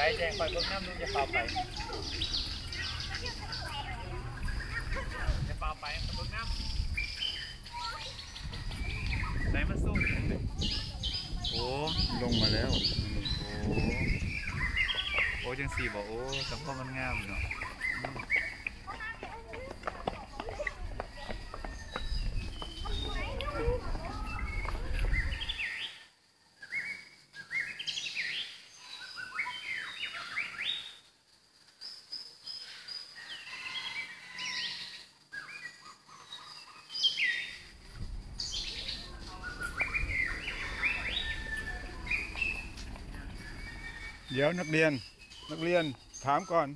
ได้แจ้งไปเบิ่งน้ำลูกจะเป่าไปจะเป่าไปเบิ่งน้ำไหนมันสู้โอ้ลงมาแล้ว โอ้โอ้จังสี่บอกโอ้แต่พ่อมันงามเนาะ เดี๋ยวนักเรียนนักเรียนถามก่อน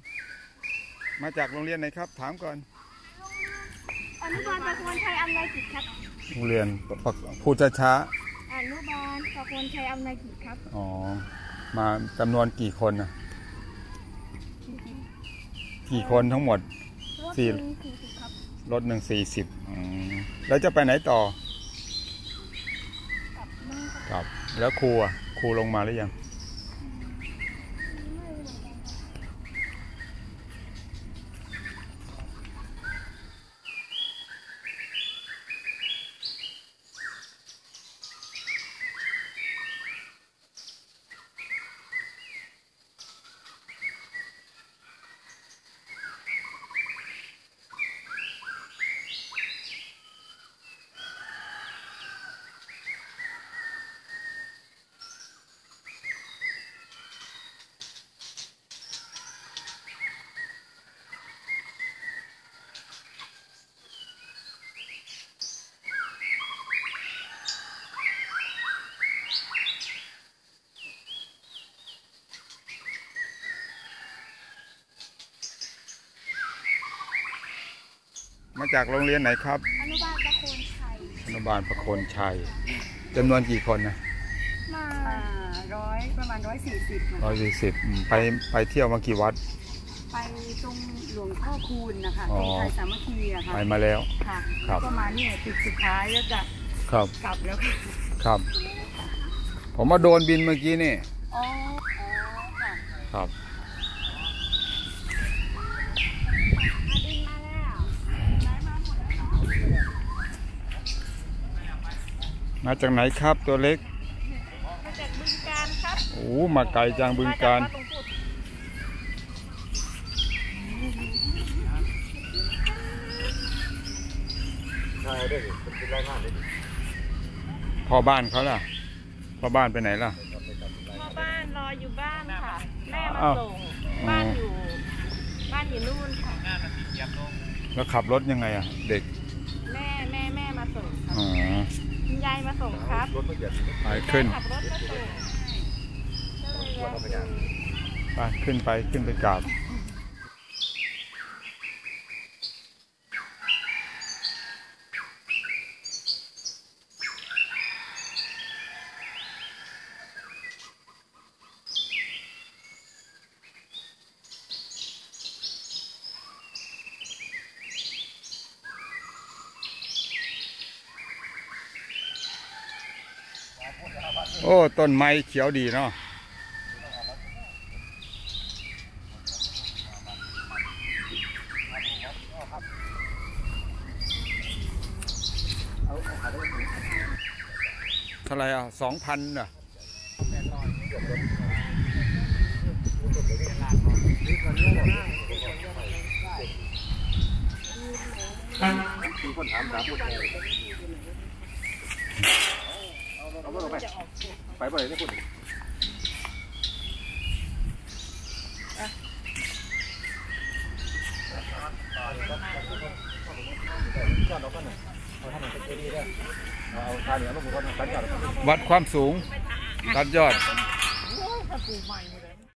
มาจากโรงเรียนไหนครับ ถามก่อนอนุบาลประโคนชัยอำนวยกิจครับโรงเรียนปกพูดช้าอนุบาลประโคนชัยอำนวยกิจครับ ๆอ๋อมาจำนวนกี่คนนะกี่คนทั้งหมด รถสี่ หนึ่งสี่สิบครับรถหนึ่งสี่สิบแล้วจะไปไหนต่อกับมือครับ แล้วครูอะครูลงมาหรือยัง มาจากโรงเรียนไหนครับ อนุบาลประโคนชัย อนุบาลประโคนชัยจำนวนกี่คนนะมาอ่าร้อยประมาณร้อยสี่สิบร้อยสี่สิบไปไปเที่ยวมากี่วัด ไปตรงหลวงพ่อคูณนะคะอ๋ตอรงไทยสามัคคีอะค่ะไปมาแล้วค่ะครับก็มาเนี่ยจุดสุดท้ายแล้วจะครับกลับแล้วค่ะครับ ผมมาโดนบินเมื่อกี้นี่อ๋ออ๋อค่ะครับ อาดินมาแล้ว มาจากไหนครับตัวเล็ก มาจากบึงการครับโอ้มาไกลจังบึงการ มจวัดตรงพูดพ่อบ้านเขาล่ะ พ่อบ้านไปไหนล่ะ พ่อบ้านรออยู่บ้านค่ะ แม่มาอ้าว ส่งอ๋อบ้านอยู่ บ้านอยู่นู่นค่ะหน้ามันมีเกียบลงแล้วขับรถยังไงอะ เด็ก แม่แม่แม่มาส่งครับ อ๋อ คุณยายมาส่งครับไปขึ้นขับรถมาส่งก็เลยแวะซื้อไปขึ้นไปขึ้นไปกราบ โอ้ ต้นไม้เขียวดีเนาะเท่าไรอะสองพันอะ ไปบ่ได้ได้พูดวัดความสูงตัดยอด